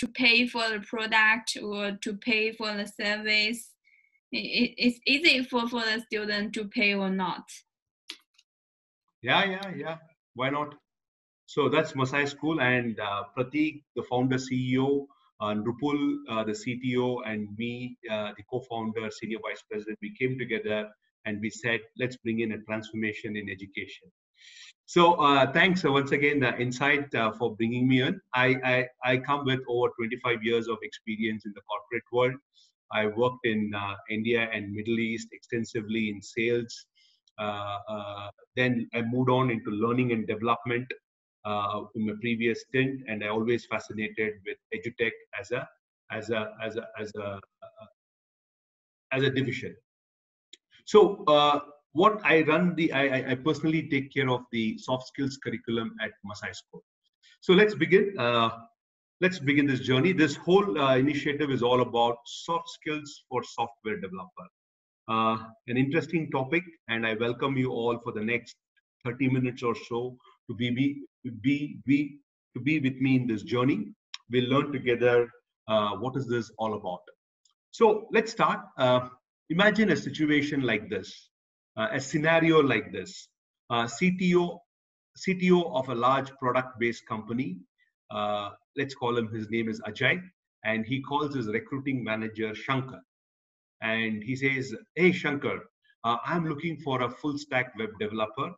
to pay for the product or to pay for the service. It, it's easy for, for the student to pay or not. Yeah, yeah, yeah. Why not? So that's Masai School, and uh, Pratik, the founder CEO, and Nrupul, uh, the CTO, and me, uh, the co-founder, senior vice president, we came together and we said, let's bring in a transformation in education. So uh, thanks uh, once again, Insight, uh, for bringing me in. I, I, I, come with over 25 years of experience in the corporate world. I worked in uh, India and Middle East extensively in sales. Uh, then I moved on into learning and development in my previous stint, and I always fascinated with edutech as a as a as a as a as a division. So what I run the, I, I, personally take care of the soft skills curriculum at Masai School. So let's begin. Uh, let's begin this journey. This whole uh, initiative is all about soft skills for software developer. Uh, an interesting topic, and I welcome you all for the next 30 minutes or so to be, be, be, be to be with me in this journey. We'll learn together uh, what is this all about. So let's start. Uh, imagine a situation like this a scenario like this. Uh, CTO, CTO of a large product-based company, uh, let's call him, his name is Ajay, and he calls his recruiting manager Shankar. And he says, hey Shankar, uh, I'm looking for a full stack web developer.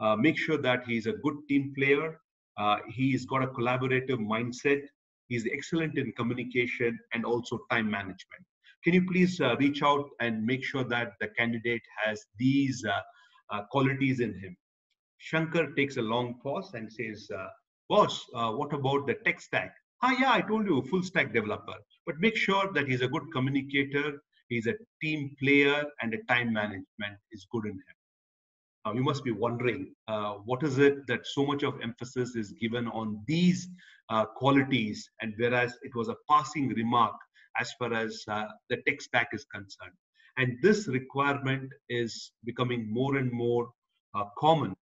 Uh, make sure that he's a good team player. Uh, he's got a collaborative mindset. He's excellent in communication and also time management can you please uh, reach out and make sure that the candidate has these uh, uh, qualities in him? Shankar takes a long pause and says, uh, boss, uh, what about the tech stack? Ah, yeah, I told you, full stack developer. But make sure that he's a good communicator, he's a team player, and the time management is good in him. Uh, you must be wondering, uh, what is it that so much of emphasis is given on these uh, qualities, and whereas it was a passing remark as far as uh, the tech stack is concerned. And this requirement is becoming more and more uh, common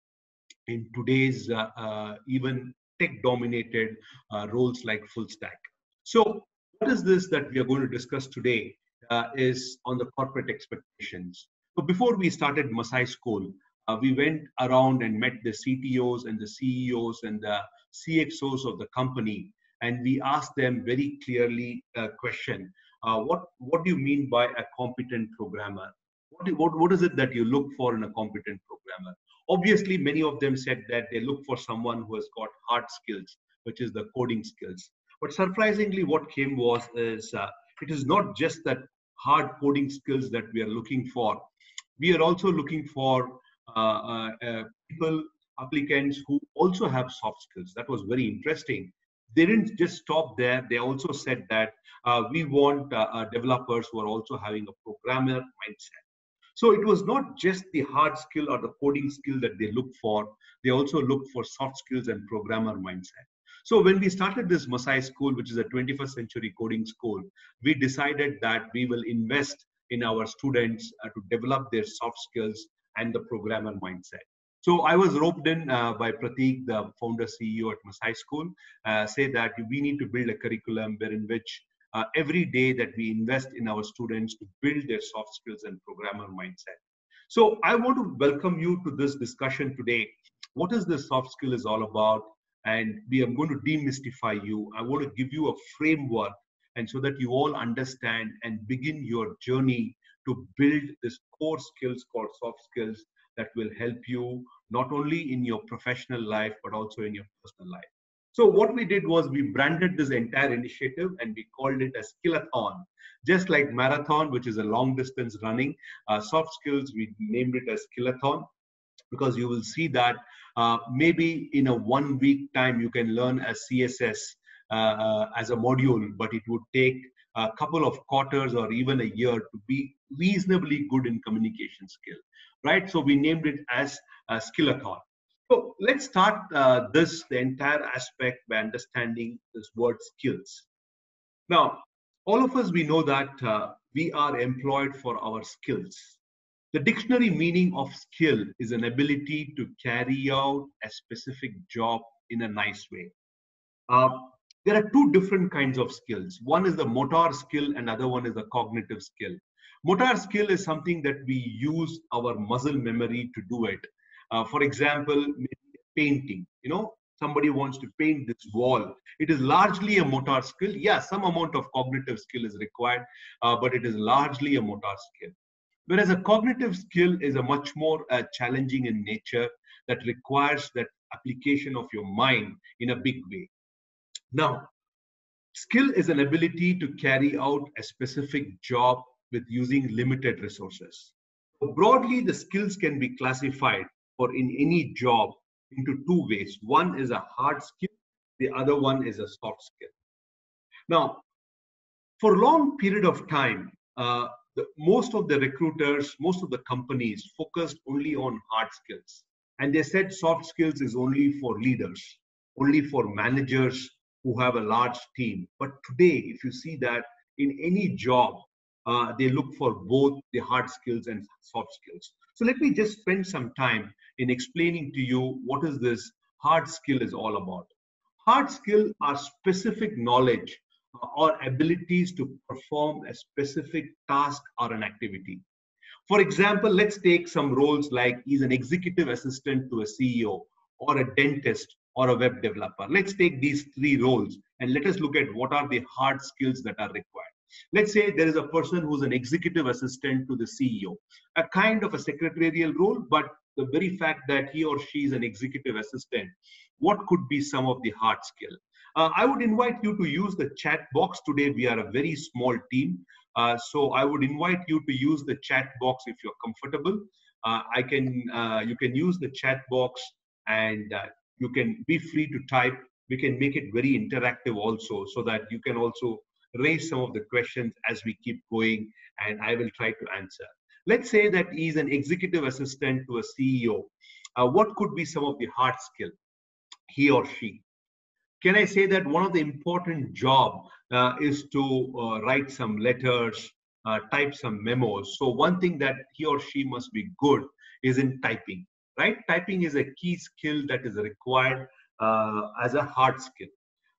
in today's uh, uh even tech dominated uh, roles like full stack. So, what is this that we are going to discuss today uh, is on the corporate expectations. So, before we started Masai School, we went around and met the CTOs and the CEOs and the CXOs of the company and we asked them very clearly a question. Uh, what what do you mean by a competent programmer? What, do, what what is it that you look for in a competent programmer? Obviously many of them said that they look for someone who has got hard skills which is the coding skills. But surprisingly what came was is uh, it is not just that hard coding skills that we are looking for. We are also looking for uh, uh, uh people applicants who also have soft skills. That was very interesting they didn't just stop there. They also said that uh, we want uh, uh, developers who are also having a programmer mindset. So it was not just the hard skill or the coding skill that they look for. They also look for soft skills and programmer mindset. So when we started this Masai school, which is a 21st century coding school, we decided that we will invest in our students uh, to develop their soft skills and the programmer mindset. So I was roped in uh, by Pratik, the founder CEO at Masai School, uh, say that we need to build a curriculum wherein which uh, every day that we invest in our students to build their soft skills and programmer mindset. So I want to welcome you to this discussion today. What is this soft skill is all about? And we are going to demystify you. I want to give you a framework and so that you all understand and begin your journey to build this core skills called soft skills that will help you not only in your professional life but also in your personal life. So what we did was we branded this entire initiative and we called it a skillathon just like marathon which is a long distance running uh, soft skills we named it as skillathon because you will see that uh, maybe in a one week time you can learn a css uh, uh, as a module but it would take a couple of quarters or even a year to be reasonably good in communication skill right? So we named it as a Skillathon. So let's start uh, this, the entire aspect by understanding this word skills. Now, all of us, we know that uh, we are employed for our skills. The dictionary meaning of skill is an ability to carry out a specific job in a nice way. Uh, there are two different kinds of skills. One is the motor skill, and other one is the cognitive skill. Motor skill is something that we use our muscle memory to do it. Uh, for example, painting. You know, somebody wants to paint this wall. It is largely a motor skill. Yeah, some amount of cognitive skill is required, uh, but it is largely a motor skill. Whereas a cognitive skill is a much more uh, challenging in nature that requires that application of your mind in a big way. Now, skill is an ability to carry out a specific job with using limited resources. Broadly, the skills can be classified for in any job into two ways. One is a hard skill, the other one is a soft skill. Now, for a long period of time, uh, the, most of the recruiters, most of the companies focused only on hard skills. And they said soft skills is only for leaders, only for managers who have a large team. But today, if you see that in any job, uh, they look for both the hard skills and soft skills. So let me just spend some time in explaining to you what is this hard skill is all about. Hard skill are specific knowledge or abilities to perform a specific task or an activity. For example, let's take some roles like he's an executive assistant to a CEO or a dentist or a web developer. Let's take these three roles and let us look at what are the hard skills that are required. Let's say there is a person who's an executive assistant to the CEO, a kind of a secretarial role, but the very fact that he or she is an executive assistant, what could be some of the hard skill? Uh, I would invite you to use the chat box. Today we are a very small team. Uh, so I would invite you to use the chat box if you're comfortable. Uh, I can, uh, you can use the chat box and uh, you can be free to type. We can make it very interactive also so that you can also raise some of the questions as we keep going and I will try to answer. Let's say that he's an executive assistant to a CEO. Uh, what could be some of the hard skill he or she? Can I say that one of the important job uh, is to uh, write some letters, uh, type some memos. So one thing that he or she must be good is in typing, right? Typing is a key skill that is required uh, as a hard skill.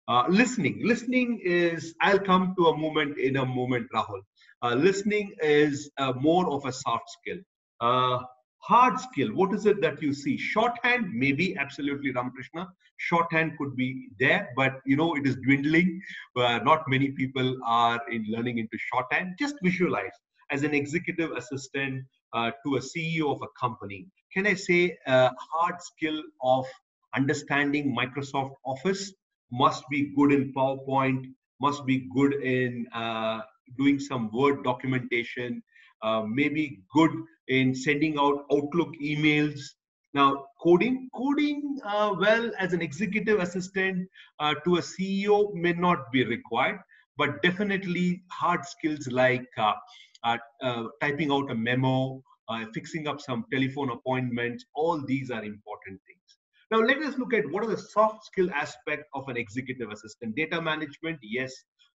Uh, listening. Listening is, I'll come to a moment in a moment, Rahul. Uh, listening is uh, more of a soft skill. Uh, hard skill, what is it that you see? Shorthand, maybe, absolutely, Ramakrishna. Shorthand could be there, but you know, it is dwindling. Uh, not many people are in learning into shorthand. Just visualize as an executive assistant to a CEO of a company. Can I say hard skill of understanding Microsoft Office? Must be good in PowerPoint, must be good in uh, doing some Word documentation, uh, maybe good in sending out Outlook emails. Now, coding, coding uh, well as an executive assistant uh, to a CEO may not be required, but definitely hard skills like uh, uh, typing out a memo, fixing up some telephone appointments, all these are important things. Now let us look at what are the soft skill aspect of an executive assistant. Data management, yes,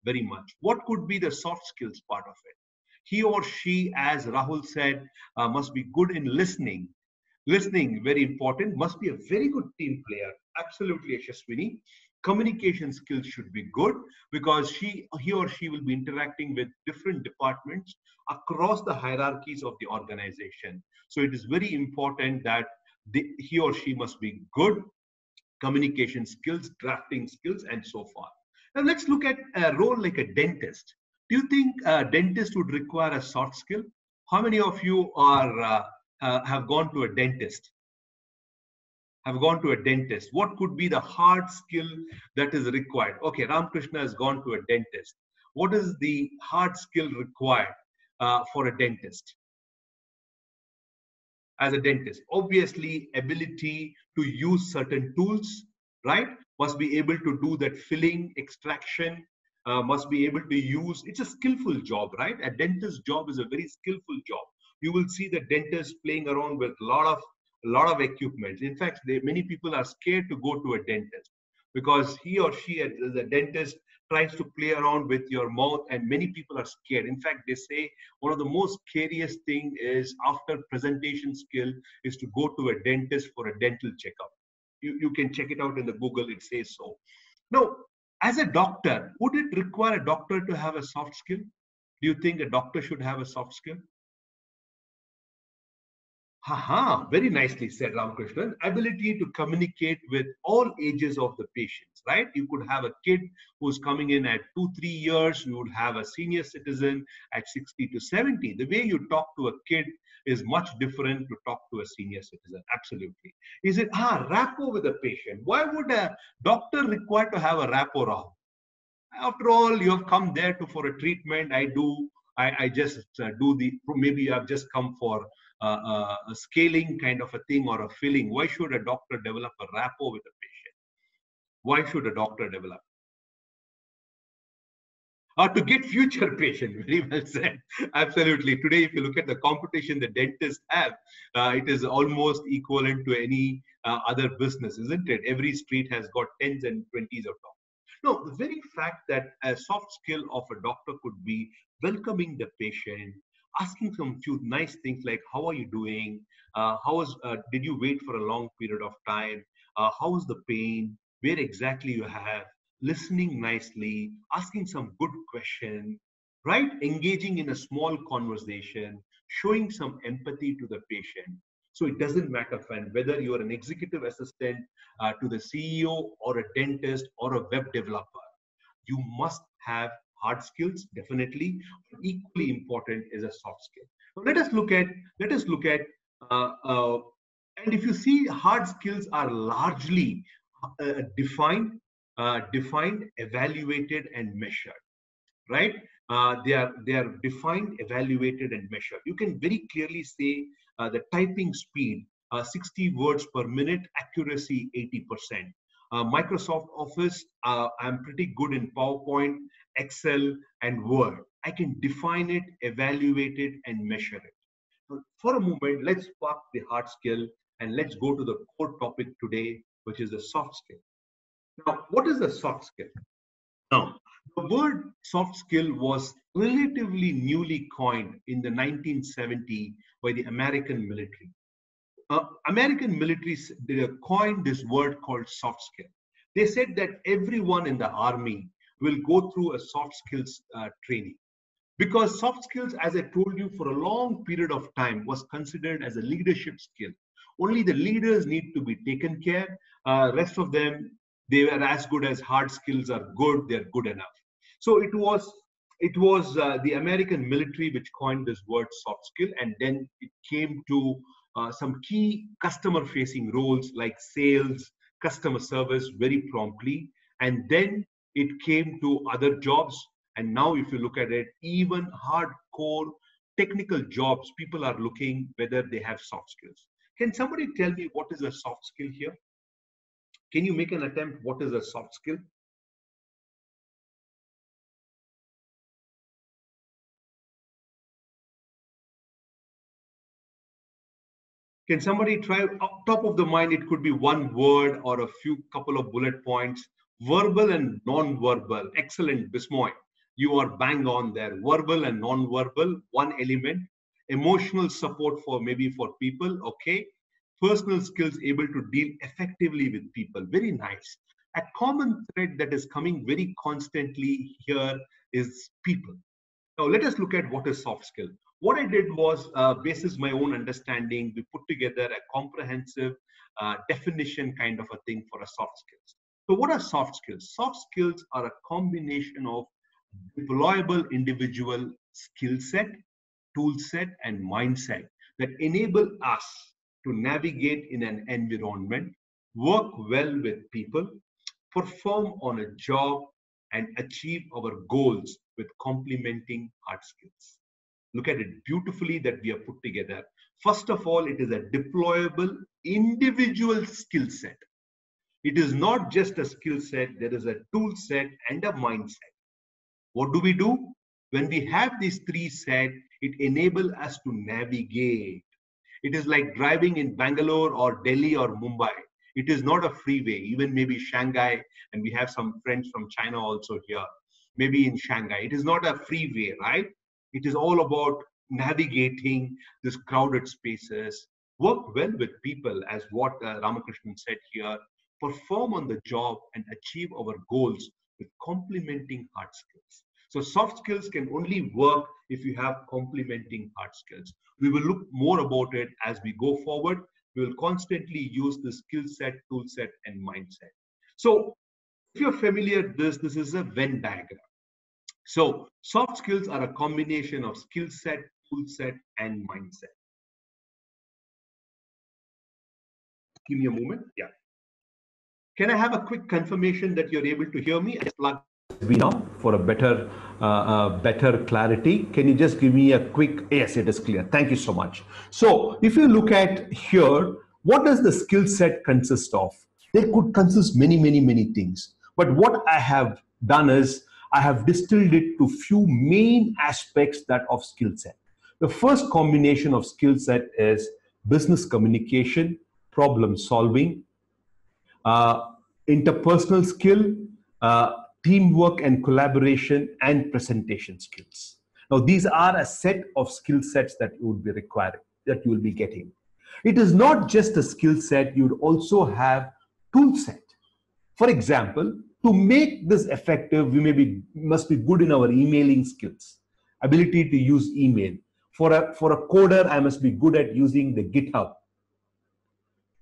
very much. What could be the soft skills part of it? He or she, as Rahul said, uh, must be good in listening. Listening, very important, must be a very good team player. Absolutely, Ashwini. Communication skills should be good because she, he or she will be interacting with different departments across the hierarchies of the organization. So it is very important that the, he or she must be good communication skills, drafting skills, and so forth. Now let's look at a role like a dentist. Do you think a dentist would require a soft skill? How many of you are uh, uh, have gone to a dentist? Have gone to a dentist? What could be the hard skill that is required? Okay, Ramakrishna has gone to a dentist. What is the hard skill required uh, for a dentist? As a dentist. Obviously, ability to use certain tools, right? Must be able to do that filling, extraction, uh, must be able to use. It's a skillful job, right? A dentist job is a very skillful job. You will see the dentist playing around with a lot of lot of equipment. In fact, they, many people are scared to go to a dentist because he or she, as a dentist, tries to play around with your mouth and many people are scared in fact they say one of the most scariest thing is after presentation skill is to go to a dentist for a dental checkup you, you can check it out in the google it says so now as a doctor, would it require a doctor to have a soft skill? Do you think a doctor should have a soft skill? Haha, very nicely said, Ramakrishnan. Ability to communicate with all ages of the patients, right? You could have a kid who's coming in at two, three years. You would have a senior citizen at 60 to 70. The way you talk to a kid is much different to talk to a senior citizen. Absolutely. Is it, ah, rapport with a patient? Why would a doctor require to have a rapport? After all, you have come there to for a treatment. I do, I, I just uh, do the, maybe I've just come for uh, a scaling kind of a thing or a filling. Why should a doctor develop a rapport with a patient? Why should a doctor develop? Or to get future patient, very well said. Absolutely. Today, if you look at the competition the dentists have, uh, it is almost equivalent to any uh, other business, isn't it? Every street has got tens and twenties of doctors. No, the very fact that a soft skill of a doctor could be welcoming the patient, asking some few nice things like how are you doing? Uh, how was uh, did you wait for a long period of time? Uh, how is the pain? Where exactly you have? Listening nicely asking some good question right? Engaging in a small conversation showing some empathy to the patient. So it doesn't matter friend whether you are an executive assistant uh, to the ceo or a dentist or a web developer. You must have hard skills definitely. Equally important is a soft skill. So let us look at let us look at uh, uh, and if you see hard skills are largely uh, defined uh, defined evaluated and measured right? Uh, they are they are defined evaluated and measured. You can very clearly say uh, the typing speed 60 words per minute accuracy 80 percent. Uh, Microsoft Office, uh, I'm pretty good in PowerPoint, Excel, and Word. I can define it, evaluate it, and measure it. So for a moment, let's park the hard skill and let's go to the core topic today, which is the soft skill. Now, what is the soft skill? Now, the word soft skill was relatively newly coined in the 1970 by the American military uh, American military coined this word called soft skill. They said that everyone in the army will go through a soft skills uh, training because soft skills, as I told you, for a long period of time was considered as a leadership skill. Only the leaders need to be taken care. Uh, rest of them, they were as good as hard skills are good. They're good enough. So it was it was uh, the American military which coined this word soft skill, and then it came to uh, some key customer facing roles like sales, customer service very promptly. And then it came to other jobs. And now, if you look at it, even hardcore technical jobs, people are looking whether they have soft skills. Can somebody tell me what is a soft skill here? Can you make an attempt? What is a soft skill? Can somebody try top of the mind? It could be one word or a few couple of bullet points. Verbal and non-verbal. Excellent, Bismoy. You are bang on there. Verbal and non-verbal, one element. Emotional support for maybe for people. Okay. Personal skills able to deal effectively with people. Very nice. A common thread that is coming very constantly here is people. Now let us look at what is soft skill. What I did was, uh, basis my own understanding, we put together a comprehensive uh, definition kind of a thing for a soft skills. So what are soft skills? Soft skills are a combination of deployable individual skill set, tool set, and mindset that enable us to navigate in an environment, work well with people, perform on a job, and achieve our goals with complementing hard skills. Look at it beautifully that we have put together. First of all, it is a deployable individual skill set. It is not just a skill set, there is a tool set and a mindset. What do we do? When we have these three set, it enables us to navigate. It is like driving in Bangalore or Delhi or Mumbai. It is not a freeway, even maybe Shanghai, and we have some friends from China also here, maybe in Shanghai. It is not a freeway, right? It is all about navigating these crowded spaces, work well with people, as what uh, Ramakrishnan said here, perform on the job and achieve our goals with complementing hard skills. So soft skills can only work if you have complementing hard skills. We will look more about it as we go forward. We will constantly use the skill set, tool set, and mindset. So if you're familiar this, this is a Venn diagram. So soft skills are a combination of skill set, tool set, and mindset. Give me a moment. Yeah. Can I have a quick confirmation that you're able to hear me? I plug now for a better uh, uh, better clarity. Can you just give me a quick, yes, it is clear. Thank you so much. So if you look at here, what does the skill set consist of? They could consist many, many, many things. But what I have done is I have distilled it to few main aspects that of skill set. The first combination of skill set is business communication, problem solving, interpersonal skill, uh, teamwork and collaboration, and presentation skills. Now, these are a set of skill sets that you would be requiring, that you will be getting. It is not just a skill set, you would also have tool set. For example, to make this effective, we may be must be good in our emailing skills, ability to use email. For a, for a coder, I must be good at using the GitHub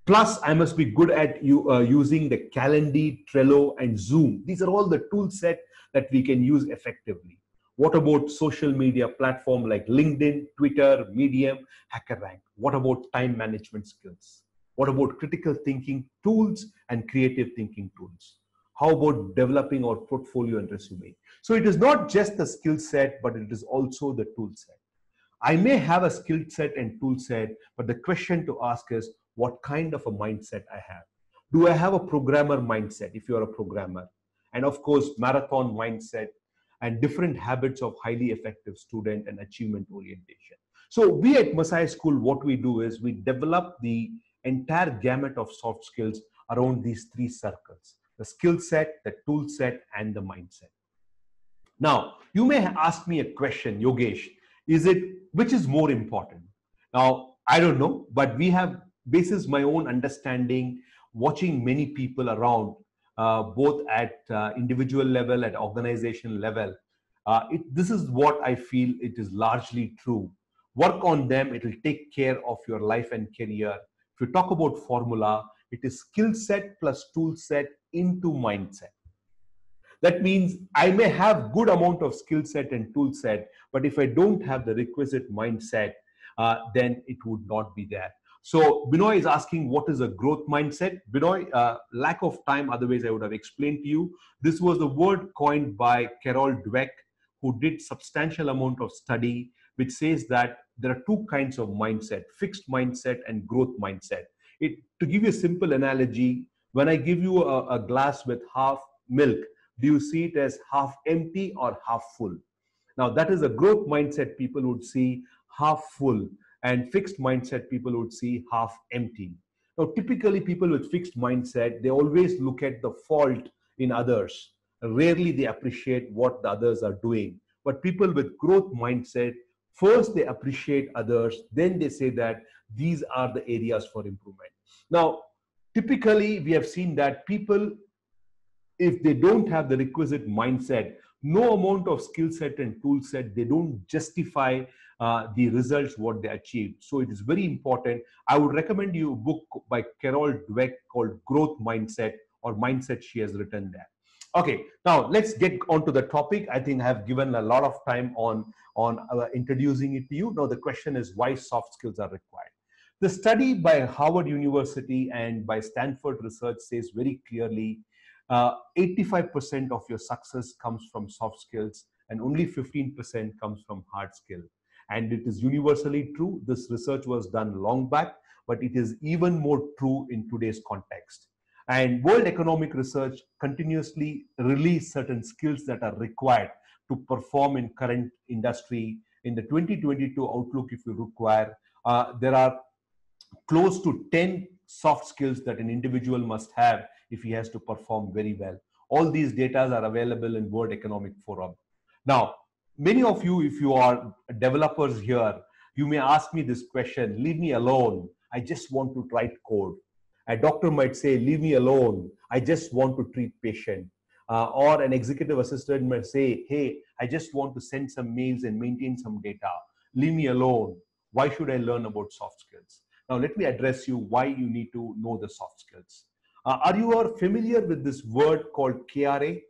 Plus, I must be good at you, uh, using the Calendly, Trello, and Zoom. These are all the tool set that we can use effectively. What about social media platform like LinkedIn, Twitter, Medium, HackerRank? What about time management skills? What about critical thinking tools and creative thinking tools? How about developing our portfolio and resume? So it is not just the skill set, but it is also the tool set. I may have a skill set and tool set, but the question to ask is what kind of a mindset I have. Do I have a programmer mindset if you're a programmer? And of course, marathon mindset and different habits of highly effective student and achievement orientation. So we at Masai School, what we do is we develop the entire gamut of soft skills around these three circles, the skill set, the tool set, and the mindset. Now, you may ask me a question, Yogesh, is it, which is more important? Now, I don't know, but we have basis my own understanding, watching many people around, uh, both at uh, individual level, at organization level, uh, it, this is what I feel it is largely true. Work on them, it will take care of your life and career. If you talk about formula, it is skill set plus tool set into mindset. That means I may have good amount of skill set and tool set, but if I don't have the requisite mindset, uh, then it would not be there. So Binoy is asking what is a growth mindset. Binoy, uh, lack of time, otherwise I would have explained to you. This was the word coined by Carol Dweck, who did substantial amount of study, which says that there are two kinds of mindset, fixed mindset and growth mindset. It, to give you a simple analogy, when I give you a, a glass with half milk, do you see it as half empty or half full? Now that is a growth mindset people would see half full and fixed mindset people would see half empty. Now, typically, people with fixed mindset, they always look at the fault in others. Rarely they appreciate what the others are doing. But people with growth mindset, first they appreciate others, then they say that these are the areas for improvement. Now, typically, we have seen that people, if they don't have the requisite mindset, no amount of skill set and tool set, they don't justify uh, the results what they achieved. So it is very important. I would recommend you a book by Carol Dweck called Growth Mindset or Mindset she has written there. Okay, now let's get on to the topic. I think I have given a lot of time on, on uh, introducing it to you. Now the question is why soft skills are required. The study by Harvard University and by Stanford Research says very clearly 85% uh, of your success comes from soft skills and only 15% comes from hard skill. And it is universally true. This research was done long back, but it is even more true in today's context. And World Economic Research continuously release certain skills that are required to perform in current industry. In the 2022 outlook, if you require, uh, there are close to 10 soft skills that an individual must have if he has to perform very well. All these data are available in World Economic Forum. Now, many of you, if you are developers here, you may ask me this question, leave me alone. I just want to write code. A doctor might say, leave me alone. I just want to treat patient. uh, or an executive assistant might say, Hey, I just want to send some mails and maintain some data. Leave me alone. Why should I learn about soft skills? Now, let me address you why you need to know the soft skills. Uh, are you are familiar with this word called KRA?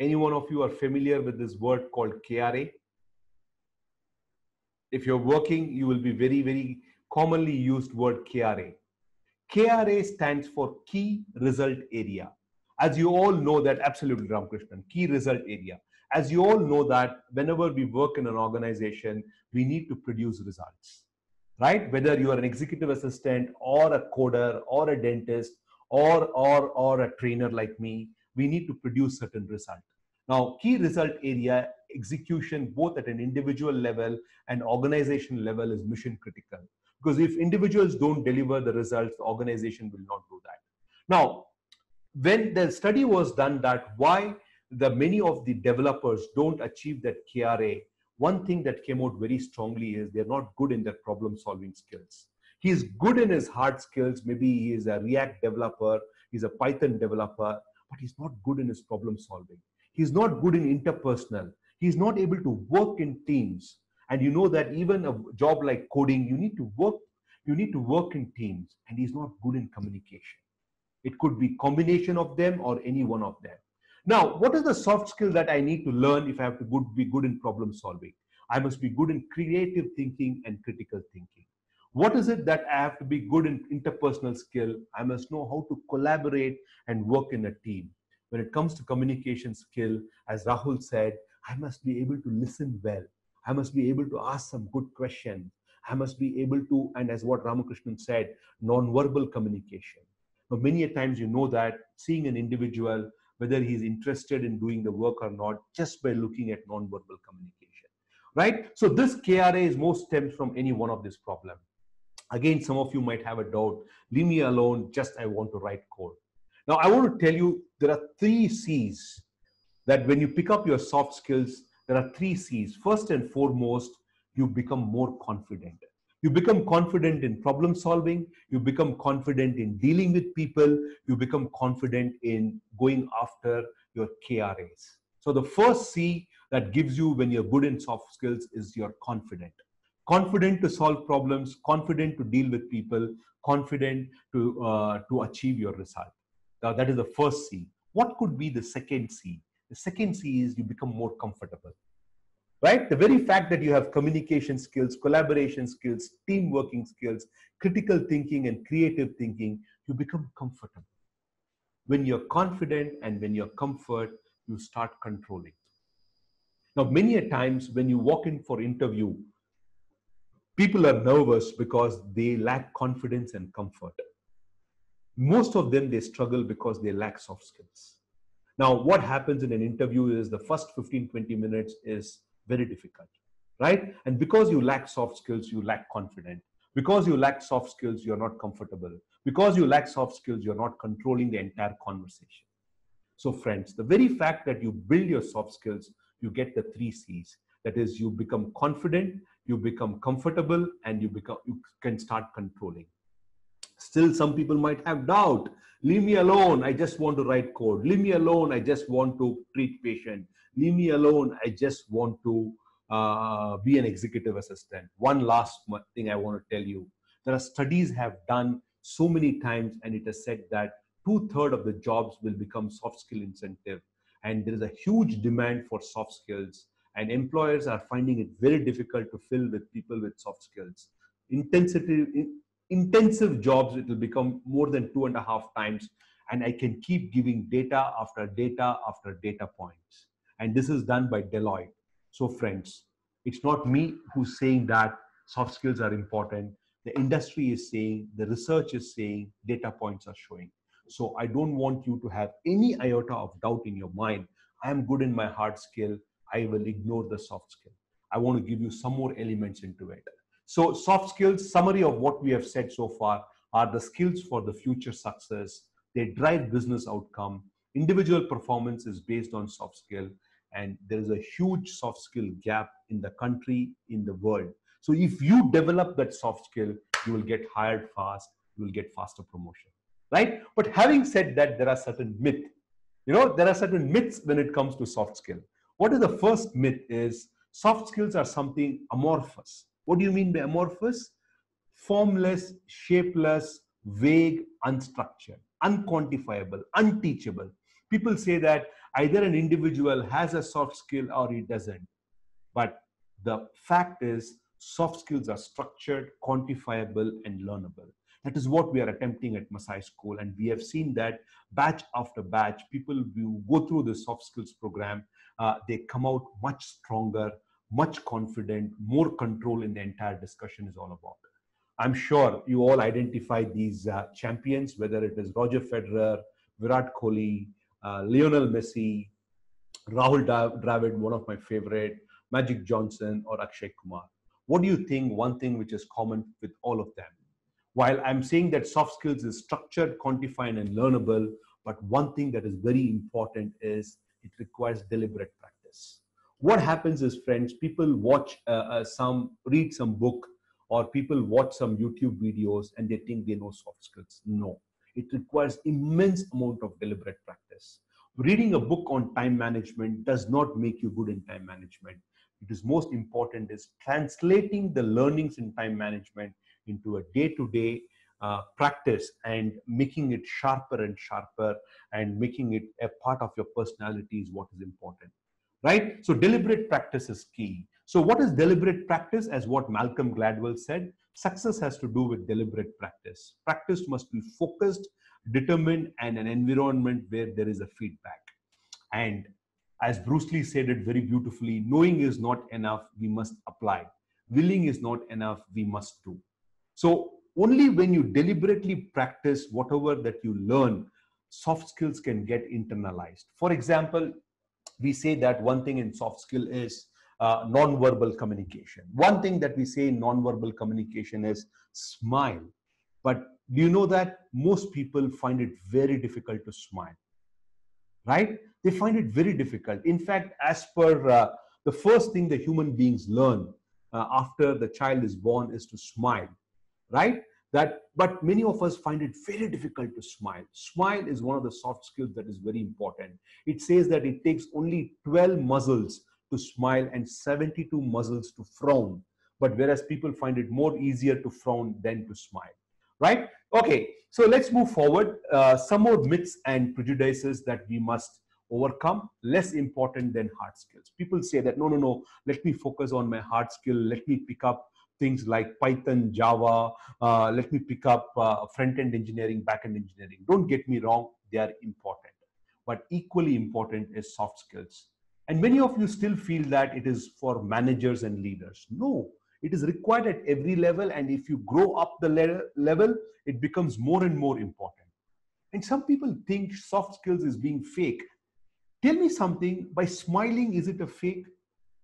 Any one of you are familiar with this word called KRA? If you're working, you will be very, very commonly used word KRA. KRA stands for Key Result Area. As you all know that, absolutely Ramakrishnan, Key Result Area. As you all know that whenever we work in an organization, we need to produce results, right? Whether you are an executive assistant or a coder or a dentist or, or, or a trainer like me, we need to produce certain result. Now, key result area execution, both at an individual level and organization level is mission critical. Because if individuals don't deliver the results, the organization will not do that. Now, when the study was done that why the many of the developers don't achieve that KRA, one thing that came out very strongly is they're not good in their problem solving skills. He's good in his hard skills. Maybe he is a React developer, he's a Python developer, but he's not good in his problem solving. He's not good in interpersonal. He's not able to work in teams. And you know that even a job like coding, you need to work, you need to work in teams, and he's not good in communication. It could be combination of them or any one of them. Now, what is the soft skill that I need to learn if I have to be good in problem solving? I must be good in creative thinking and critical thinking. What is it that I have to be good in interpersonal skill? I must know how to collaborate and work in a team. When it comes to communication skill, as Rahul said, I must be able to listen well. I must be able to ask some good questions. I must be able to, and as what Ramakrishnan said, non-verbal communication. But many a times you know that seeing an individual, whether he's interested in doing the work or not, just by looking at non-verbal communication, right? So this KRA is most stems from any one of this problem. Again, some of you might have a doubt. Leave me alone. Just I want to write code. Now I want to tell you there are three C's that when you pick up your soft skills, there are three C's. First and foremost, you become more confident. You become confident in problem solving. You become confident in dealing with people. You become confident in going after your KRAs. So the first C that gives you when you're good in soft skills is you're confident. Confident to solve problems, confident to deal with people, confident to, uh, to achieve your result. Now that is the first C. What could be the second C? The second C is you become more comfortable right? The very fact that you have communication skills, collaboration skills, team working skills, critical thinking, and creative thinking, you become comfortable. When you're confident and when you're comfort, you start controlling. Now, many a times when you walk in for interview, people are nervous because they lack confidence and comfort. Most of them, they struggle because they lack soft skills. Now, what happens in an interview is the first 15, 20 minutes is very difficult, right? And because you lack soft skills, you lack confidence. Because you lack soft skills, you're not comfortable. Because you lack soft skills, you're not controlling the entire conversation. So, friends, the very fact that you build your soft skills, you get the three C's. That is, you become confident, you become comfortable, and you become you can start controlling. Still, some people might have doubt. Leave me alone. I just want to write code. Leave me alone. I just want to treat patient leave me alone. I just want to uh, be an executive assistant. One last thing I want to tell you. There are studies have done so many times and it has said that two third of the jobs will become soft skill incentive. And there is a huge demand for soft skills and employers are finding it very difficult to fill with people with soft skills. Intensity, intensive jobs, it will become more than two and a half times and I can keep giving data after data after data points. And this is done by Deloitte. So, friends, it's not me who's saying that soft skills are important. The industry is saying, the research is saying, data points are showing. So, I don't want you to have any iota of doubt in your mind. I am good in my hard skill. I will ignore the soft skill. I want to give you some more elements into it. So, soft skills, summary of what we have said so far are the skills for the future success. They drive business outcome. Individual performance is based on soft skill and there is a huge soft skill gap in the country in the world so if you develop that soft skill you will get hired fast you will get faster promotion right but having said that there are certain myths. You know, there are certain myths when it comes to soft skill. What is the first myth is soft skills are something amorphous. What do you mean by amorphous? Formless, shapeless, vague, unstructured, unquantifiable, unteachable. People say that either an individual has a soft skill or he doesn't. But the fact is, soft skills are structured, quantifiable, and learnable. That is what we are attempting at Masai School. And we have seen that batch after batch, people go through the soft skills program, uh, they come out much stronger, much confident, more control in the entire discussion is all about. I'm sure you all identify these uh, champions, whether it is Roger Federer, Virat Kohli, uh, Lionel Messi, Rahul Dravid, one of my favorite, Magic Johnson, or Akshay Kumar. What do you think one thing which is common with all of them? While I'm saying that soft skills is structured, quantified, and learnable, but one thing that is very important is it requires deliberate practice. What happens is, friends, people watch uh, uh, some, read some book, or people watch some YouTube videos and they think they know soft skills. No, it requires immense amount of deliberate practice. Reading a book on time management does not make you good in time management. It is most important is translating the learnings in time management into a day-to-day uh, practice and making it sharper and sharper and making it a part of your personality is what is important right? So deliberate practice is key. So what is deliberate practice? As what malcolm gladwell said success has to do with deliberate practice. Practice must be focused determined and an environment where there is a feedback. And as bruce lee said it very beautifully knowing is not enough we must apply. Willing is not enough we must do. So only when you deliberately practice whatever that you learn, soft skills can get internalized. For example, we say that one thing in soft skill is uh, non-verbal communication. One thing that we say in non-verbal communication is smile. But do you know that most people find it very difficult to smile? Right? They find it very difficult. In fact, as per uh, the first thing the human beings learn uh, after the child is born is to smile right? That, but many of us find it very difficult to smile. Smile is one of the soft skills that is very important. It says that it takes only 12 muscles to smile and 72 muscles to frown. But whereas people find it more easier to frown than to smile, right? Okay, so let's move forward. Uh, some more myths and prejudices that we must overcome less important than hard skills people say that no no no let me focus on my hard skill let me pick up things like Python, Java. Uh, let me pick up uh, front-end engineering, back-end engineering. Don't get me wrong, they are important. But equally important is soft skills. And many of you still feel that it is for managers and leaders. No, it is required at every level. And if you grow up the le level, it becomes more and more important. And some people think soft skills is being fake. Tell me something, by smiling, is it a fake?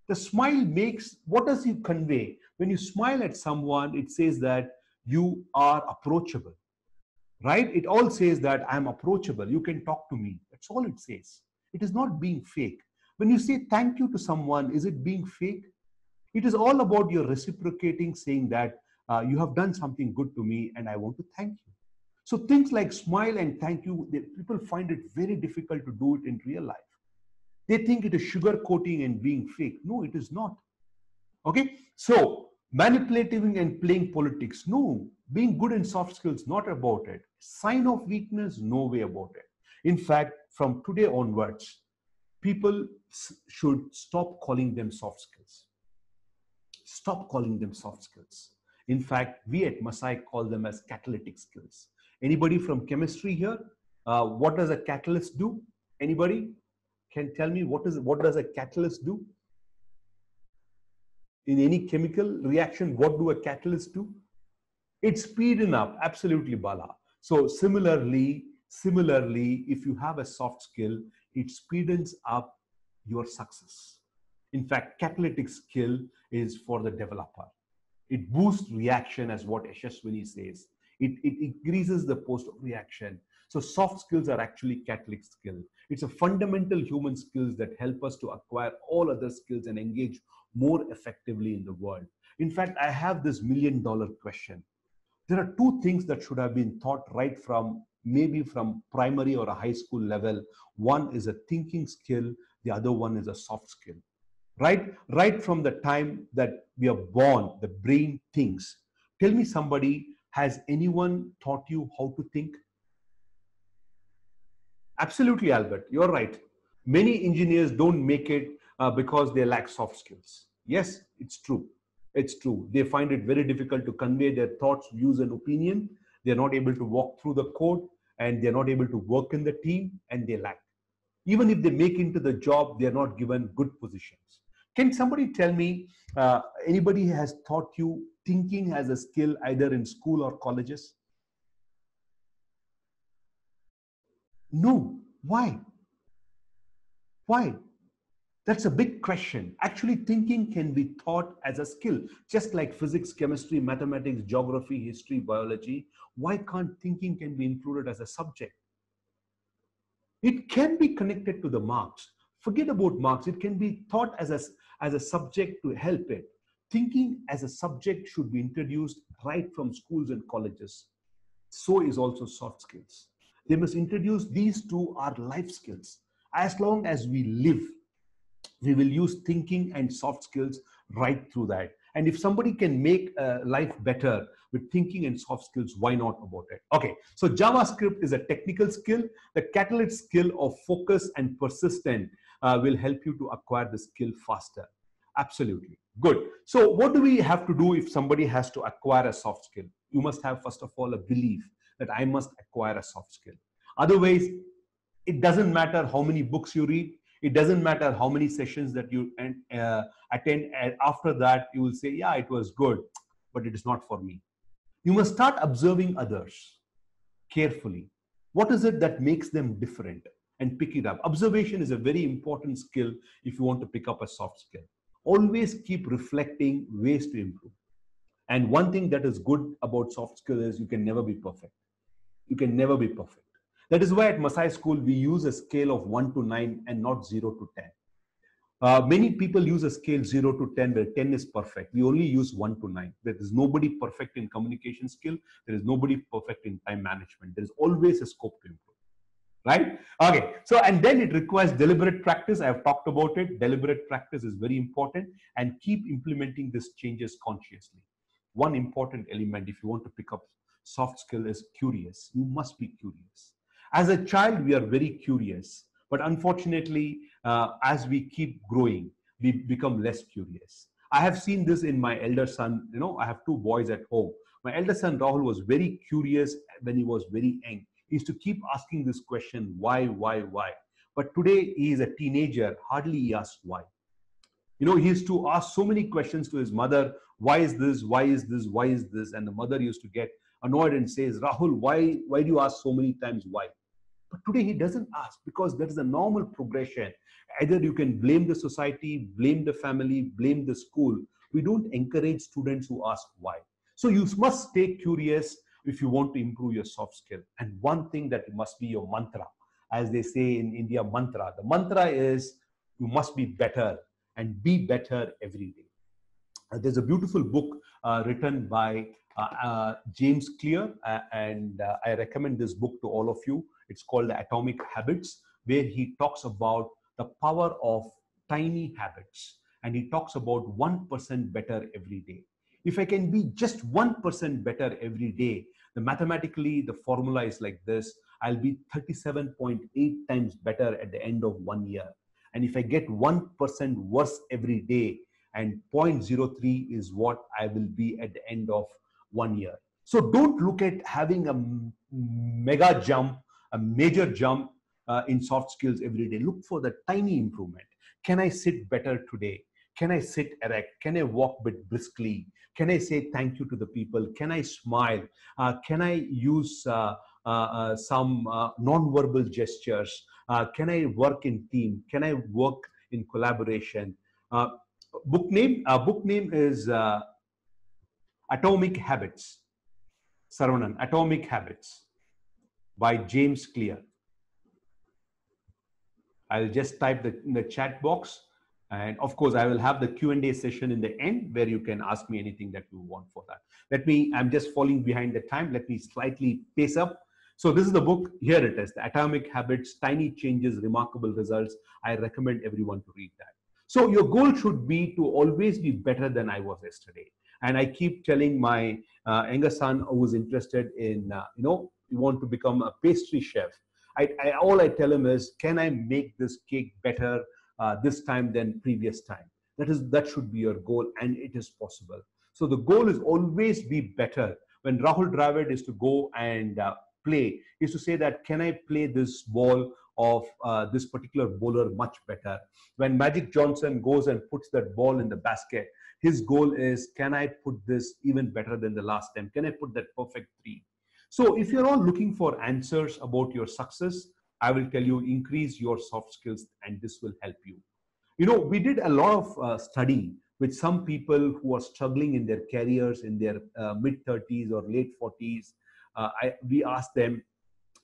The smile makes, what does it convey? When you smile at someone, it says that you are approachable, right? It all says that I'm approachable. You can talk to me. That's all it says. It is not being fake. When you say thank you to someone, is it being fake? It is all about your reciprocating, saying that uh, you have done something good to me and I want to thank you. So things like smile and thank you, they, people find it very difficult to do it in real life. They think it is sugarcoating and being fake. No, it is not. Okay, so manipulating and playing politics. No, being good in soft skills, not about it. Sign of weakness, no way about it. In fact, from today onwards, people should stop calling them soft skills. Stop calling them soft skills. In fact, we at Masai call them as catalytic skills. Anybody from chemistry here? Uh, what does a catalyst do? Anybody can tell me what is what does a catalyst do? In any chemical reaction, what do a catalyst do? It speeding up, absolutely Bala. So similarly, similarly, if you have a soft skill, it speeds up your success. In fact, catalytic skill is for the developer. It boosts reaction as what Yashaswini says. It, it increases the post reaction. So soft skills are actually catalytic skill. It's a fundamental human skills that help us to acquire all other skills and engage more effectively in the world. In fact, I have this million dollar question. There are two things that should have been taught right from maybe from primary or a high school level. One is a thinking skill, the other one is a soft skill. Right, right from the time that we are born, the brain thinks. Tell me somebody, has anyone taught you how to think? Absolutely, Albert, you're right. Many engineers don't make it uh, because they lack soft skills. Yes, it's true. It's true. They find it very difficult to convey their thoughts, views, and opinion. They're not able to walk through the code and they're not able to work in the team and they lack. Even if they make into the job, they're not given good positions. Can somebody tell me, uh, anybody has taught you thinking as a skill either in school or colleges? No. Why? Why? That's a big question. Actually, thinking can be taught as a skill, just like physics, chemistry, mathematics, geography, history, biology. Why can't thinking can be included as a subject? It can be connected to the marks. Forget about marks. It can be taught as a, as a subject to help it. Thinking as a subject should be introduced right from schools and colleges. So is also soft skills. They must introduce these two are life skills. As long as we live, we will use thinking and soft skills right through that. And if somebody can make uh, life better with thinking and soft skills, why not about it? Okay, so JavaScript is a technical skill. The catalyst skill of focus and persistent uh, will help you to acquire the skill faster. Absolutely. Good. So what do we have to do if somebody has to acquire a soft skill? You must have, first of all, a belief that I must acquire a soft skill. Otherwise, it doesn't matter how many books you read. It doesn't matter how many sessions that you uh, attend. After that, you will say, yeah, it was good, but it is not for me. You must start observing others carefully. What is it that makes them different? And pick it up. Observation is a very important skill if you want to pick up a soft skill. Always keep reflecting ways to improve. And one thing that is good about soft skill is you can never be perfect. You can never be perfect. That is why at Masai School, we use a scale of 1 to 9 and not 0 to 10. Uh, many people use a scale 0 to 10 where 10 is perfect. We only use 1 to 9. There is nobody perfect in communication skill. There is nobody perfect in time management. There is always a scope to improve. Right? Okay. So, and then it requires deliberate practice. I have talked about it. Deliberate practice is very important and keep implementing these changes consciously. One important element if you want to pick up soft skill is curious. You must be curious as a child, we are very curious, but unfortunately, uh, as we keep growing, we become less curious. I have seen this in my elder son. You know, I have two boys at home. My elder son Rahul was very curious when he was very young. He used to keep asking this question, why, why, why? But today he is a teenager, hardly he asks why. You know, he used to ask so many questions to his mother, why is this, why is this, why is this? And the mother used to get annoyed and says, Rahul, why, why do you ask so many times why? But today he doesn't ask because that is a normal progression. Either you can blame the society, blame the family, blame the school. We don't encourage students who ask why. So you must stay curious if you want to improve your soft skill. And one thing that must be your mantra, as they say in India, mantra. The mantra is you must be better and be better every day. Uh, there's a beautiful book uh, written by uh, uh James Clear, uh, and uh, I recommend this book to all of you. It's called the Atomic Habits, where he talks about the power of tiny habits. And he talks about 1% better every day. If I can be just 1% better every day, the mathematically, the formula is like this. I'll be 37.8 times better at the end of one year. And if I get 1% worse every day, and 0.03 is what I will be at the end of one year. So don't look at having a mega jump a major jump uh, in soft skills every day. Look for the tiny improvement. Can I sit better today? Can I sit erect? Can I walk a bit briskly? Can I say thank you to the people? Can I smile? Uh, can I use uh, uh, uh some uh, non-verbal gestures? can I work in team? Can I work in collaboration? book name? book name is Atomic Habits. Saravanan, Atomic Habits by James Clear. I'll just type the, in the chat box. And of course, I will have the Q&A session in the end where you can ask me anything that you want for that. Let me, I'm just falling behind the time. Let me slightly pace up. So this is the book. Here it is, The Atomic Habits, Tiny Changes, Remarkable Results. I recommend everyone to read that. So your goal should be to always be better than I was yesterday. And I keep telling my uh, younger son who is interested in, uh, you know, you want to become a pastry chef. I, I, all I tell him is, can I make this cake better uh, this time than previous time? That is, that should be your goal, and it is possible. So the goal is always be better. When Rahul Dravid is to go and uh, play, is to say that can I play this ball of uh, this particular bowler much better. When Magic Johnson goes and puts that ball in the basket, his goal is can I put this even better than the last time? Can I put that perfect three? So if you're all looking for answers about your success, I will tell you increase your soft skills and this will help you. You know, we did a lot of uh, study with some people who are struggling in their careers in their uh, mid 30s or late 40s. Uh, I, we asked them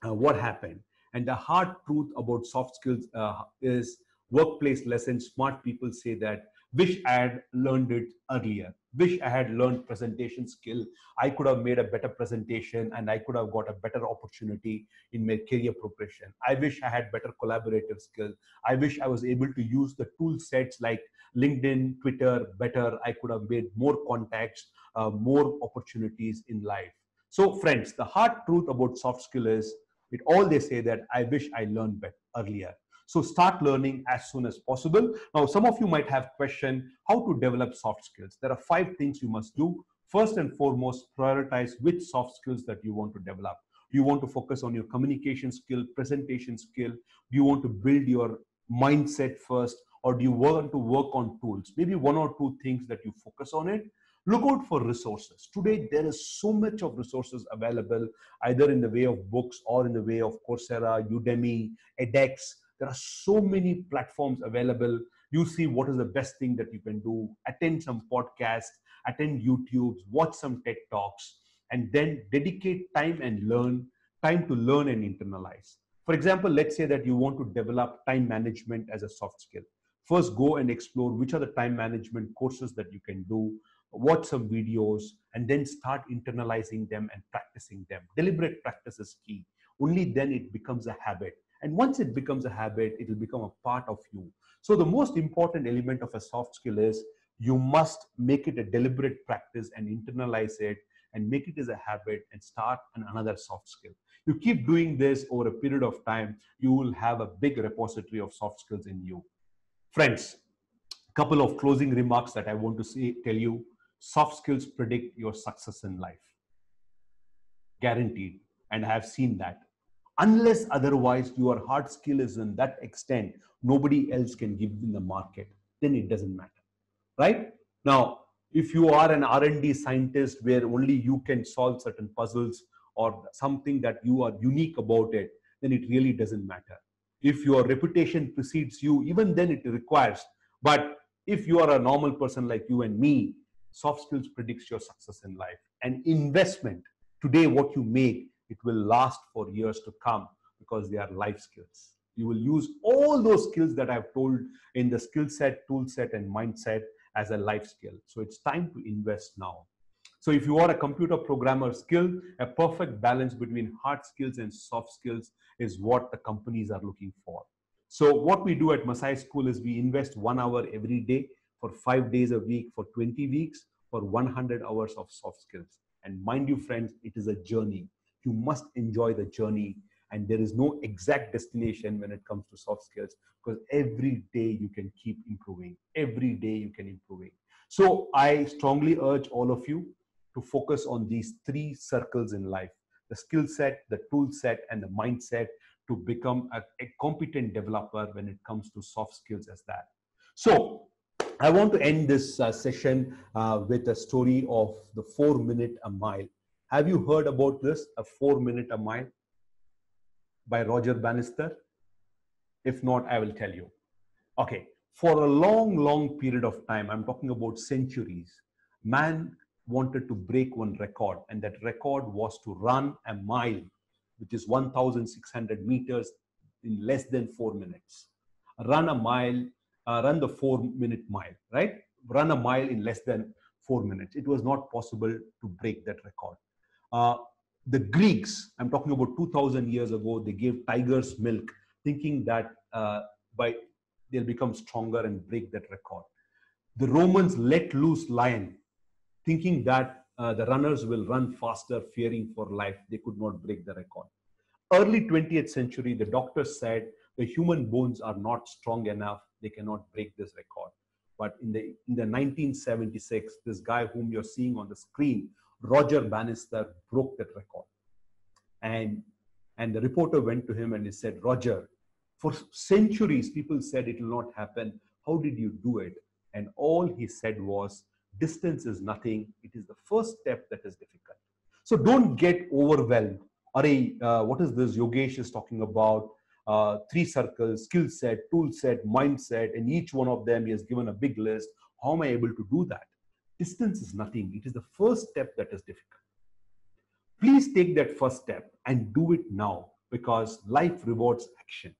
uh, what happened. And the hard truth about soft skills uh, is workplace lessons. Smart people say that wish I had learned it earlier. Wish I had learned presentation skill. I could have made a better presentation and I could have got a better opportunity in my career progression. I wish I had better collaborative skill. I wish I was able to use the tool sets like LinkedIn, Twitter better. I could have made more contacts, uh, more opportunities in life. So friends, the hard truth about soft skill is it all they say that I wish I learned better earlier. So start learning as soon as possible. Now, some of you might have question how to develop soft skills. There are five things you must do. First and foremost, prioritize which soft skills that you want to develop. Do you want to focus on your communication skill, presentation skill? Do you want to build your mindset first? Or do you want to work on tools? Maybe one or two things that you focus on it. Look out for resources. Today, there is so much of resources available, either in the way of books or in the way of Coursera, Udemy, edX, there are so many platforms available. You see what is the best thing that you can do. Attend some podcasts, attend YouTubes, watch some TED Talks, and then dedicate time and learn, time to learn and internalize. For example, let's say that you want to develop time management as a soft skill. First, go and explore which are the time management courses that you can do, watch some videos, and then start internalizing them and practicing them. Deliberate practice is key. Only then it becomes a habit and once it becomes a habit, it will become a part of you. So the most important element of a soft skill is you must make it a deliberate practice and internalize it and make it as a habit and start an another soft skill. You keep doing this over a period of time, you will have a big repository of soft skills in you. Friends, a couple of closing remarks that I want to say, tell you. Soft skills predict your success in life. Guaranteed. And I have seen that unless otherwise your hard skill is in that extent nobody else can give in the market. Then it doesn't matter right? Now if you are an r&d scientist where only you can solve certain puzzles or something that you are unique about it then it really doesn't matter. If your reputation precedes you even then it requires. But if you are a normal person like you and me soft skills predicts your success in life. And investment today what you make it will last for years to come because they are life skills. You will use all those skills that I've told in the skill set, tool set, and mindset as a life skill. So it's time to invest now. So if you are a computer programmer skill, a perfect balance between hard skills and soft skills is what the companies are looking for. So what we do at Masai School is we invest one hour every day for five days a week for 20 weeks for 100 hours of soft skills. And mind you, friends, it is a journey you must enjoy the journey. And there is no exact destination when it comes to soft skills because every day you can keep improving. Every day you can improving. So i strongly urge all of you to focus on these three circles in life the skill set the tool set and the mindset to become a, a competent developer when it comes to soft skills as that. So i want to end this uh, session uh, with a story of the four minute a mile have you heard about this, A Four Minute a Mile by Roger Bannister? If not, I will tell you. Okay, for a long, long period of time, I'm talking about centuries, man wanted to break one record, and that record was to run a mile, which is 1,600 meters in less than four minutes. Run a mile, uh, run the four minute mile, right? Run a mile in less than four minutes. It was not possible to break that record. Uh, the Greeks, I'm talking about 2000 years ago, they gave tigers milk thinking that uh, by they'll become stronger and break that record. The Romans let loose lion thinking that uh, the runners will run faster, fearing for life. They could not break the record. Early 20th century, the doctors said the human bones are not strong enough. They cannot break this record. But in the, in the 1976, this guy whom you're seeing on the screen, Roger Bannister, broke that record. And, and the reporter went to him and he said, Roger, for centuries, people said it will not happen. How did you do it? And all he said was, distance is nothing. It is the first step that is difficult. So don't get overwhelmed. Are, uh, what is this Yogesh is talking about? Uh, three circles, skill set, tool set, mindset, and each one of them he has given a big list. How am I able to do that? Distance is nothing. It is the first step that is difficult. Please take that first step and do it now because life rewards action.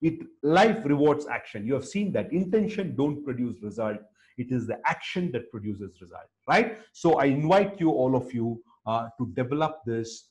It life rewards action. You have seen that intention don't produce result. It is the action that produces result, right? So I invite you, all of you, uh, to develop this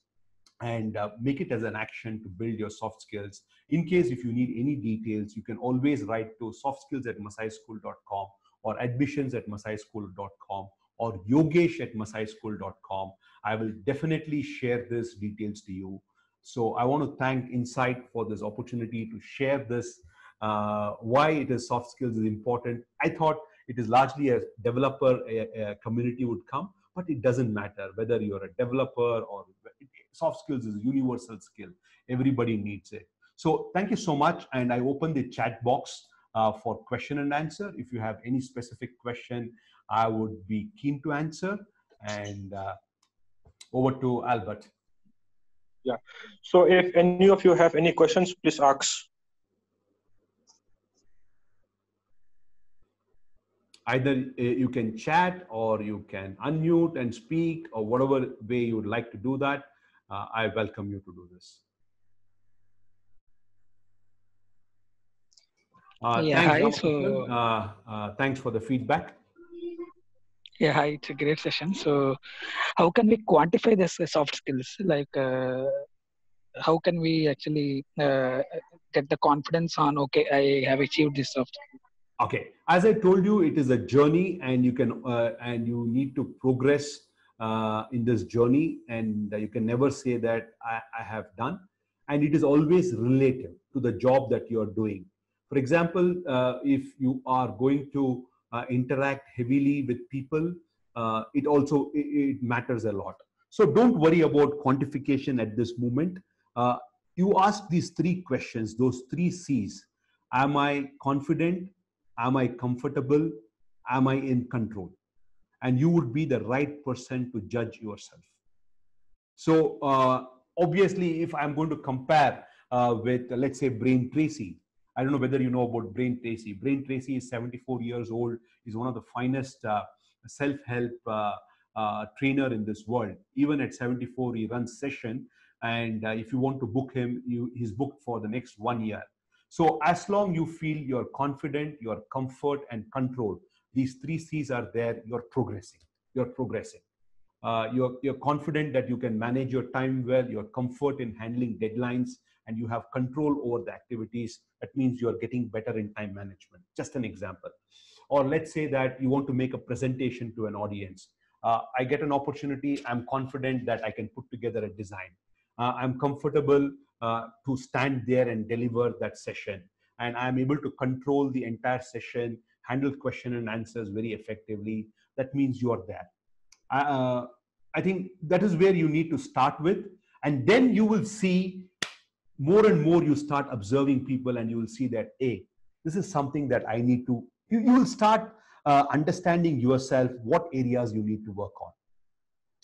and uh, make it as an action to build your soft skills. In case if you need any details, you can always write to softskills at masaischool.com or admissions at masaischool.com or yogesh at masaischool.com. I will definitely share these details to you. So I want to thank Insight for this opportunity to share this, uh, why it is soft skills is important. I thought it is largely a developer a, a community would come, but it doesn't matter whether you're a developer or soft skills is a universal skill. Everybody needs it. So thank you so much. And I open the chat box uh, for question and answer. If you have any specific question, I would be keen to answer. And uh, over to Albert. Yeah. So if any of you have any questions, please ask. Either uh, you can chat or you can unmute and speak or whatever way you would like to do that. Uh, I welcome you to do this. Uh, yeah, thanks, hi. So, uh, uh, thanks for the feedback. Yeah, hi. It's a great session. So, how can we quantify this uh, soft skills? Like, uh, how can we actually uh, get the confidence on? Okay, I have achieved this soft. Skill. Okay, as I told you, it is a journey, and you can and you need to progress in this journey, and you can never say that I, I have done. And it is always relative to the job that you are doing for example, uh, if you are going to uh, interact heavily with people, uh, it also it, it, matters a lot. So don't worry about quantification at this moment. Uh, you ask these three questions, those three C's. Am I confident? Am I comfortable? Am I in control? And you would be the right person to judge yourself. So uh, obviously, if I'm going to compare uh, with, let's say, Brian Tracy, I don't know whether you know about Brian Tracy. Brian Tracy is 74 years old. He's one of the finest uh, self-help uh, uh, trainer in this world. Even at 74, he runs session. And uh, if you want to book him, you, he's booked for the next one year. So as long you feel you're confident, your comfort and control, these three C's are there, you're progressing. You're progressing. Uh, you're, you're confident that you can manage your time well, your comfort in handling deadlines, and you have control over the activities, that means you're getting better in time management. Just an example. Or let's say that you want to make a presentation to an audience. Uh, I get an opportunity, I'm confident that I can put together a design. Uh, I'm comfortable uh, to stand there and deliver that session. And I'm able to control the entire session, handle question and answers very effectively. That means you are there. Uh, I think that is where you need to start with. And then you will see more and more you start observing people and you will see that, hey, this is something that I need to, you, you will start uh, understanding yourself, what areas you need to work on.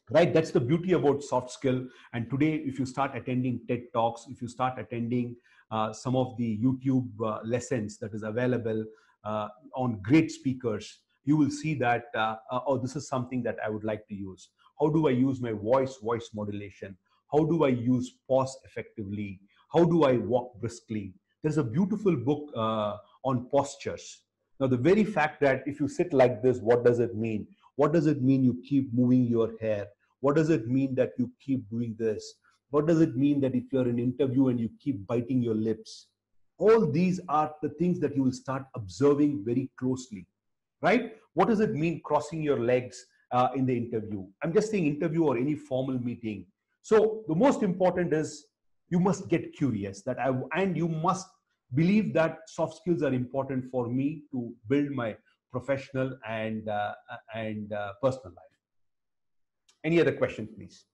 Right? That's the beauty about soft skill. And today, if you start attending TED Talks, if you start attending uh, some of the YouTube uh, lessons that is available uh, on great speakers, you will see that, uh, uh, oh, this is something that I would like to use. How do I use my voice, voice modulation? How do I use pause effectively? How do I walk briskly? There's a beautiful book uh, on postures. Now, the very fact that if you sit like this, what does it mean? What does it mean you keep moving your hair? what does it mean that you keep doing this what does it mean that if you're in an interview and you keep biting your lips all these are the things that you will start observing very closely right what does it mean crossing your legs uh, in the interview i'm just saying interview or any formal meeting so the most important is you must get curious that i and you must believe that soft skills are important for me to build my professional and uh, and uh, personal life any other question please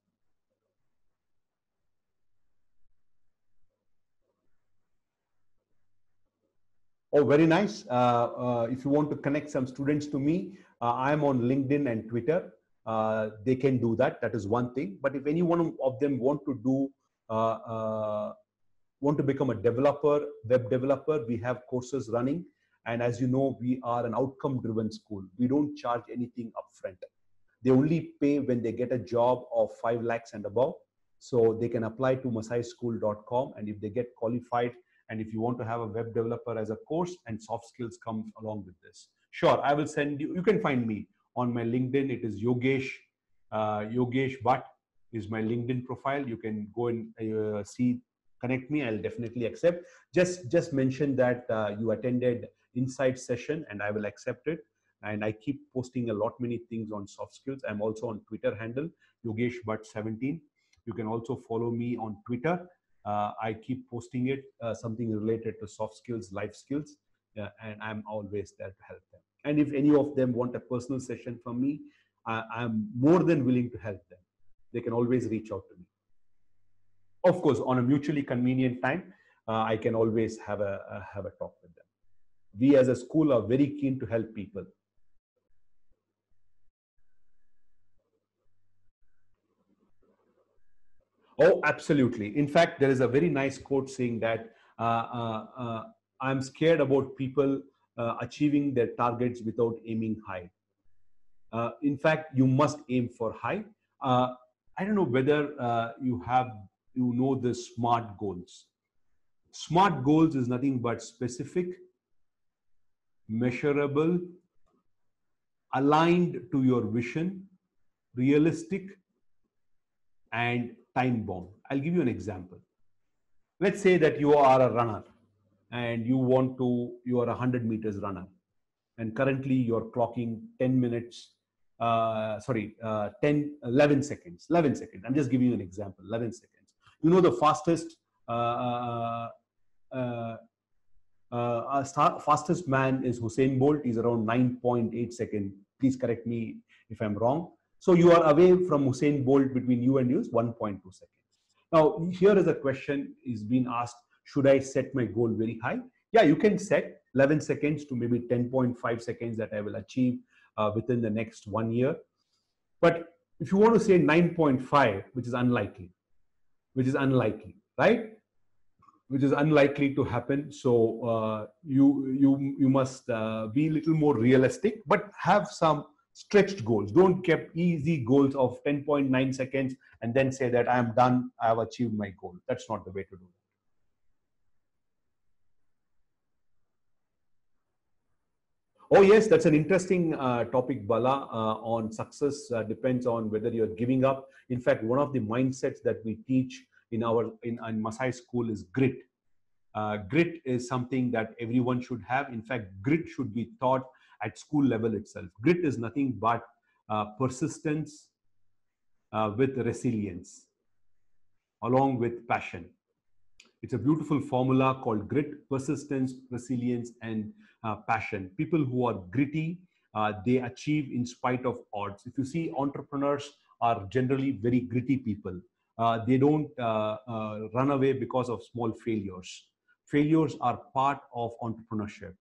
Oh, very nice. Uh, uh, if you want to connect some students to me, uh, I am on LinkedIn and Twitter. Uh, they can do that. That is one thing. But if any one of them want to do, want to become a developer, web developer, we have courses running. And as you know, we are an outcome-driven school. We don't charge anything upfront. They only pay when they get a job of five lakhs and above. So they can apply to masaischool.com, and if they get qualified and if you want to have a web developer as a course and soft skills come along with this sure i will send you you can find me on my linkedin it is yogesh uh, yogesh bhatt is my linkedin profile. You can go and uh, see connect me. I'll definitely accept. Just just mention that uh, you attended insight session and i will accept it. And i keep posting a lot many things on soft skills. I'm also on twitter handle yogesh bhatt 17 you can also follow me on twitter. Uh, I keep posting it, uh, something related to soft skills, life skills, and I'm always there to help them. And if any of them want a personal session from me, I, I'm more than willing to help them. They can always reach out to me. Of course, on a mutually convenient time, uh, I can always have a, a have a talk with them. We as a school are very keen to help people. Oh, absolutely. In fact, there is a very nice quote saying that uh, uh, uh, I'm scared about people uh, achieving their targets without aiming high. Uh, in fact, you must aim for high. Uh, I don't know whether you have, you know, the SMART goals. SMART goals is nothing but specific, measurable, aligned to your vision, realistic, and time bound. I'll give you an example. Let's say that you are a runner and you want to, you are a 100 meters runner and currently you're clocking 10 minutes, uh, sorry, uh, 10, 11 seconds, 11 seconds. I'm just giving you an example, 11 seconds. You know the fastest, uh, uh, uh star, fastest man is Usain Bolt. He's around 9.8 seconds. Please correct me if I'm wrong. So you are away from Usain Bolt between you and you is 1.2 seconds. Now here is a question is being asked, should I set my goal very high? Yeah, you can set 11 seconds to maybe 10.5 seconds that I will achieve uh, within the next one year. But if you want to say 9.5, which is unlikely, which is unlikely, right? Which is unlikely to happen. So uh, you you you must uh, be a little more realistic, but have some stretched goals. Don't keep easy goals of 10.9 seconds and then say that I am done, I have achieved my goal. That's not the way to do it. Oh yes, that's an interesting uh, topic, Bala. Uh, on success uh, depends on whether you're giving up. In fact, one of the mindsets that we teach in our in, in Masai school is grit. Uh, grit is something that everyone should have. In fact, grit should be taught at school level itself. Grit is nothing but uh, persistence uh, with resilience, along with passion. It's a beautiful formula called grit, persistence, resilience, and uh, passion. People who are gritty, uh, they achieve in spite of odds. If you see, entrepreneurs are generally very gritty people. Uh, they don't uh, run away because of small failures. Failures are part of entrepreneurship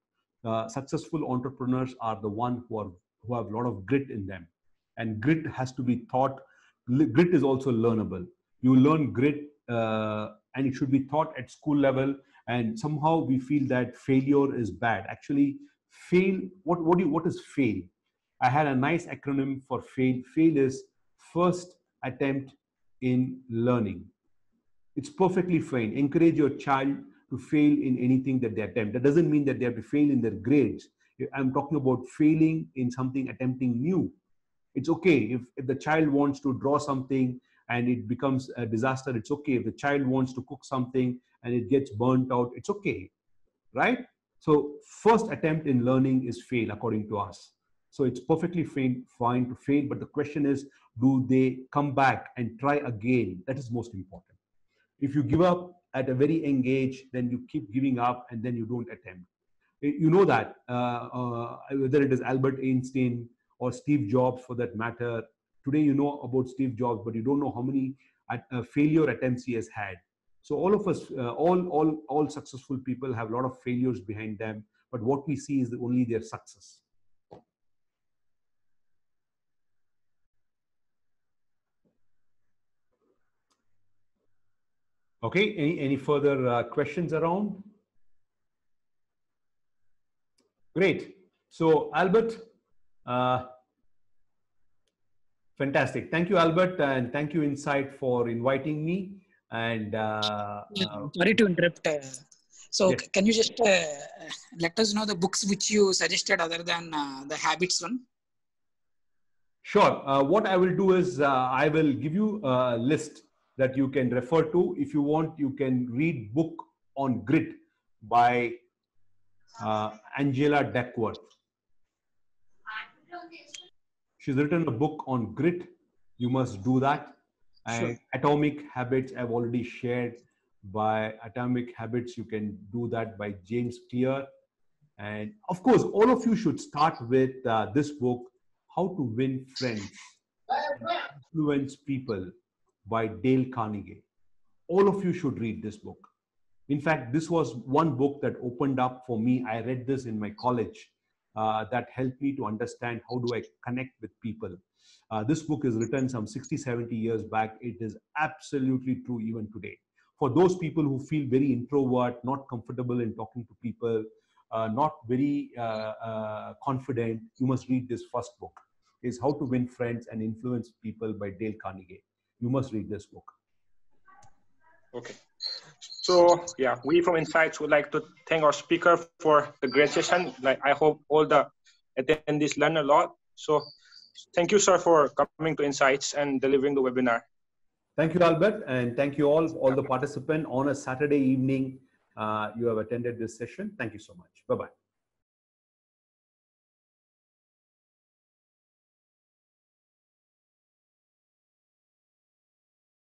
uh, successful entrepreneurs are the one who who have a lot of grit in them and grit has to be taught grit is also learnable you learn grit uh, and it should be taught at school level and somehow we feel that failure is bad actually fail what what do you, what is fail i had a nice acronym for fail fail is first attempt in learning it's perfectly fine encourage your child to fail in anything that they attempt. That doesn't mean that they have to fail in their grades. I'm talking about failing in something attempting new. It's okay if, if the child wants to draw something and it becomes a disaster. It's okay if the child wants to cook something and it gets burnt out. It's okay, right? So first attempt in learning is fail according to us. So it's perfectly fine, to fail, but the question is, do they come back and try again? That is most important. If you give up at a very young age, then you keep giving up and then you don't attempt. You know that uh, uh, whether it is Albert Einstein or Steve Jobs for that matter. Today you know about Steve Jobs, but you don't know how many uh, failure attempts he has had. So all of us, uh, all all all successful people have a lot of failures behind them, but what we see is only their success. Okay, any, any further uh, questions around? Great. So Albert, uh, fantastic. Thank you, Albert, and thank you, Insight, for inviting me. And uh, uh sorry to interrupt. Uh, so yes. can you just uh, let us know the books which you suggested other than the habits one? Sure. what I will do is I will give you a list that you can refer to. If you want, you can read book on grit by uh, Angela Duckworth. She's written a book on grit. You must do that. Sure. Atomic Habits I've already shared by Atomic Habits. You can do that by James Clear. And of course, all of you should start with uh, this book, How to Win Friends, Influence People by Dale Carnegie. All of you should read this book. In fact, this was one book that opened up for me. I read this in my college uh, that helped me to understand how do I connect with people. Uh, this book is written some 60, 70 years back. It is absolutely true even today. For those people who feel very introvert, not comfortable in talking to people, uh, not very uh, uh, confident, you must read this first book. Is How to Win Friends and Influence People by Dale Carnegie you must read this book. Okay. So yeah, we from Insights would like to thank our speaker for the great session. Like I hope all the attendees learn a lot. So thank you, sir, for coming to Insights and delivering the webinar. Thank you, Albert, and thank you all, all the participants on a Saturday evening. Uh, you have attended this session. Thank you so much. Bye-bye.